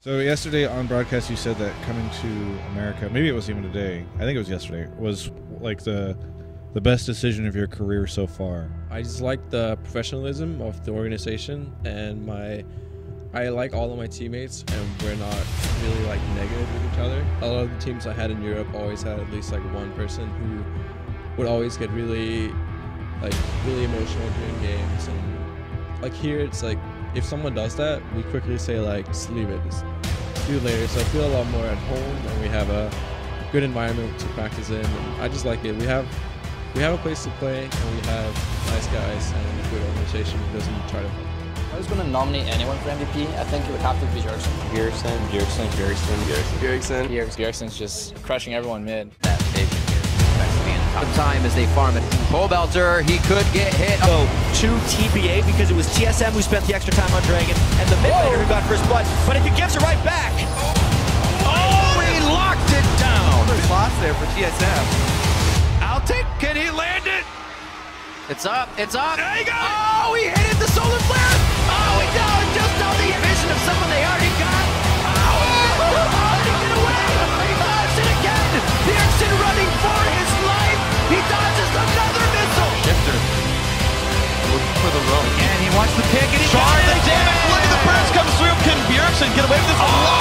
So yesterday on broadcast, you said that coming to America, maybe it was even today. I think it was yesterday. Was like the the best decision of your career so far. I just like the professionalism of the organization and my I like all of my teammates and we're not really like negative with each other. A lot of the teams I had in Europe always had at least like one person who would always get really like really emotional during games and like here it's like if someone does that we quickly say like just leave it just do it later so I feel a lot more at home and we have a good environment to practice in and I just like it we have we have a place to play and we have nice guys and a good organization who doesn't try to I was going to nominate anyone for MVP. I think it would have to be Bjorksen. Bjergsen, Bjergsen, Bjergsen, Bjergsen. Bjergsen. Bjergsen's just crushing everyone mid. That big the time as they farm it. Pobelter, he could get hit. Oh, to TPA because it was TSM who spent the extra time on Dragon and the mid laner who got first blood. But if he gives it right back. Oh, he locked it down. There's lots there for TSM. Altic, can he land it? It's up, it's up. There you go. Oh, he hit it, the solar flare. Rope. And he wants the pick, and he Shard the it damage. Look at the burst comes through. Can Bjergsen get away with this? Oh!